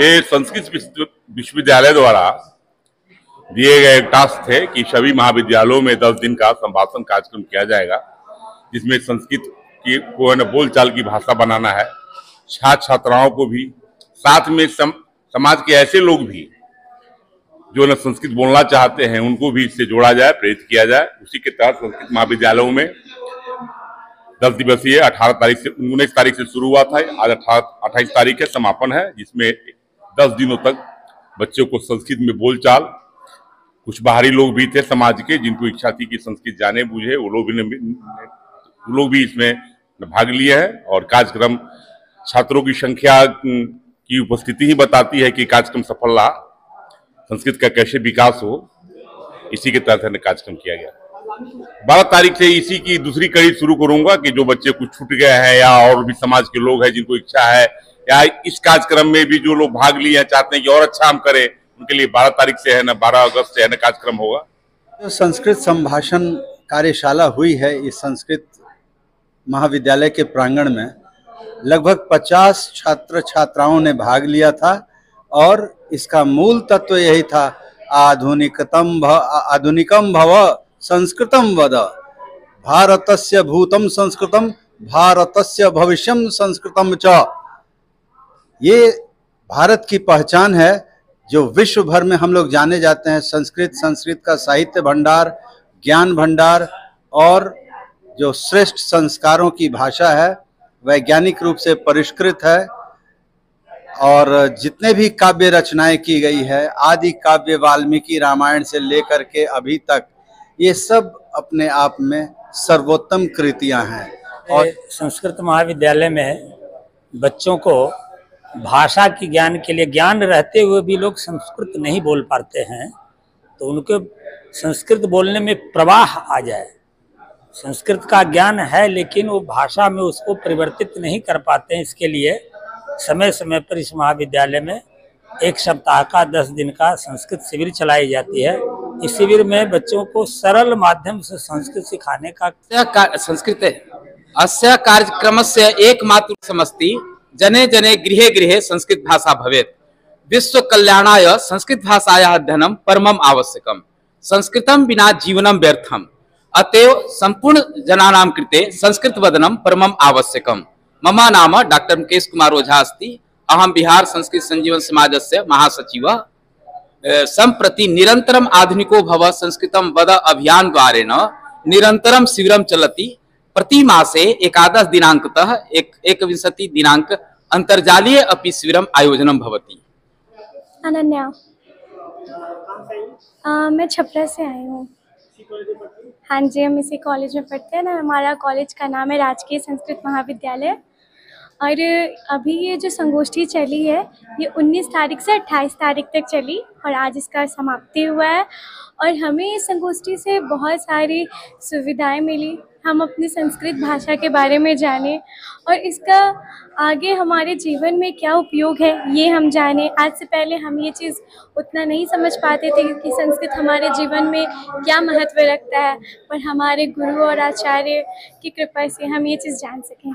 ये संस्कृत विश्वविद्यालय द्वारा दिए गए एक टास्क थे कि सभी महाविद्यालयों में दस दिन का संभाषण कार्यक्रम किया जाएगा जिसमें संस्कृत की को है न बोलचाल की भाषा बनाना है। छात्र छात्राओं को भी साथ में सम, समाज के ऐसे लोग भी जो न संस्कृत बोलना चाहते हैं उनको भी इससे जोड़ा जाए प्रेरित किया जाए। उसी के तहत संस्कृत महाविद्यालयों में दस दिवसीय अठारह तारीख से उन्नीस तारीख से शुरू हुआ था। आज अठारह अट्ठाईस तारीख है समापन है जिसमें दस दिनों तक बच्चों को संस्कृत में बोलचाल। कुछ बाहरी लोग भी थे समाज के, जिनको इच्छा थी कि संस्कृत जाने, बूझे, वो लोग भी वो लोग भी इसमें भाग लिए हैं और कार्यक्रम छात्रों की संख्या की उपस्थिति ही बताती है कि कार्यक्रम सफल रहा। संस्कृत का कैसे विकास हो, इसी के तहत कार्यक्रम किया गया। बारह तारीख से इसी की दूसरी कड़ी शुरू करूँगा कि जो बच्चे कुछ छूट गए हैं या और भी समाज के लोग हैं जिनको इच्छा है या इस कार्यक्रम में भी जो लोग भाग लिए चाहते हैं कि और अच्छा हम करें, उनके लिए बारह तारीख से है ना, बारह अगस्त से है ना कार्यक्रम होगा? जो संस्कृत संभाषण कार्यशाला हुई है इस संस्कृत महाविद्यालय के प्रांगण में, लगभग 50 छात्र छात्राओं ने भाग लिया था और इसका मूल तत्व यही था, आधुनिकतम भ, आधुनिकम भव, संस्कृतम वद। भारतस्य भूतम संस्कृतम, भारतस्य भविष्यम संस्कृतम च। ये भारत की पहचान है, जो विश्व भर में हम लोग जाने जाते हैं, संस्कृत संस्कृत का साहित्य भंडार, ज्ञान भंडार, और जो श्रेष्ठ संस्कारों की भाषा है, वैज्ञानिक रूप से परिष्कृत है, और जितने भी काव्य रचनाएँ की गई है, आदि काव्य वाल्मीकि रामायण से लेकर के अभी तक, ये सब अपने आप में सर्वोत्तम कृतियाँ हैं। और संस्कृत महाविद्यालय में बच्चों को भाषा की ज्ञान के लिए ज्ञान रहते हुए भी लोग संस्कृत नहीं बोल पाते हैं तो उनके संस्कृत बोलने में प्रवाह आ जाए। संस्कृत का ज्ञान है, लेकिन वो भाषा में उसको परिवर्तित नहीं कर पाते हैं। इसके लिए समय समय पर इस महाविद्यालय में एक सप्ताह का, दस दिन का संस्कृत शिविर चलाई जाती है। इस शिविर में बच्चों को सरल माध्यम से संस्कृत सिखाने का संस्कृते अस्य कार्यक्रमस्य एकमात्र समस्ति जने जने गृहे गृहे संस्कृत भाषा भवेत्। विश्व कल्याणाय संस्कृत भाषायाः अध्ययनं परमम् आवश्यकम्। संस्कृतं विना जीवनं व्यर्थम्। अतएव संपूर्ण जनानां कृते संस्कृत वदनं परमम् आवश्यकम्। मम नाम डॉक्टर मुकेश कुमार ओझा अस्ति। अहम बिहार संस्कृत संजीवन समाजस्य महासचिवः। सम्प्रति निरन्तरम् आधुनिको भव संस्कृतं वद अभियान द्वारेण निरन्तरं शिबिरं चलति। प्रतिमासे एकादश दिनांक तह एक एकविंशति दिनांक अन्तर्जालीय अपि शिबिरम् आयोजनं भवति। अनन्या। आ, मैं छपरा से आई हूँ। हाँ जी हम इसी कॉलेज में पढ़ते हैं ना। हमारा कॉलेज का नाम है राजकीय संस्कृत महाविद्यालय। और अभी ये जो संगोष्ठी चली है, ये 19 तारीख से 28 तारीख तक चली और आज इसका समाप्ति हुआ है। और हमें इस संगोष्ठी से बहुत सारी सुविधाएँ मिली। हम अपनी संस्कृत भाषा के बारे में जाने और इसका आगे हमारे जीवन में क्या उपयोग है, ये हम जाने। आज से पहले हम ये चीज़ उतना नहीं समझ पाते थे कि संस्कृत हमारे जीवन में क्या महत्व रखता है। पर हमारे गुरु और आचार्य की कृपा से हम ये चीज़ जान सकें।